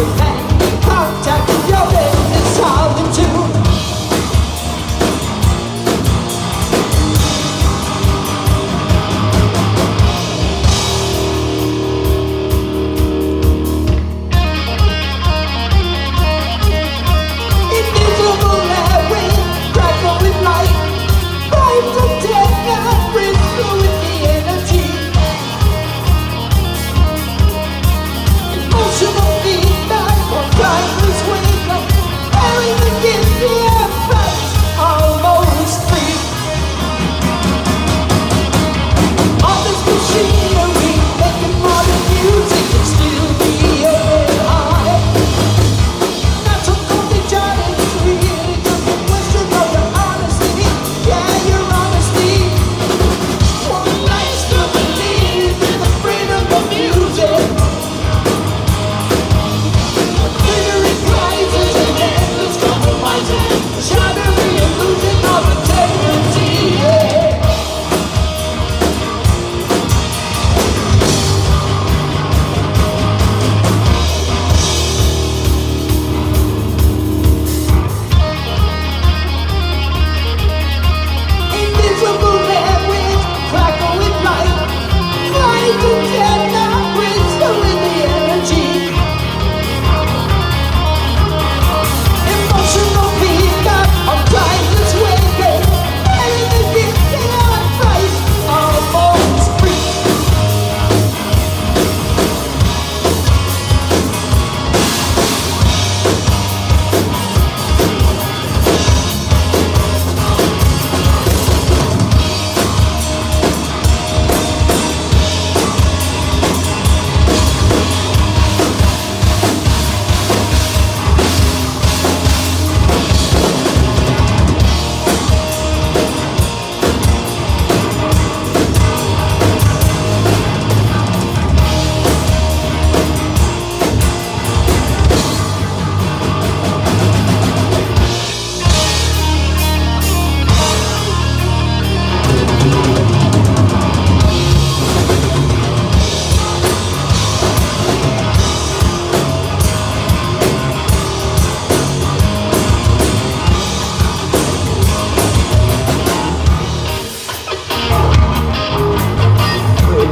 Hey.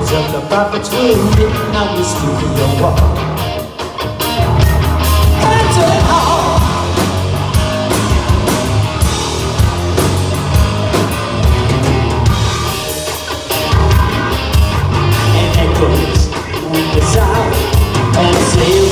songs of the prophets were written on the studio wall. Concert. And echoes with the sound.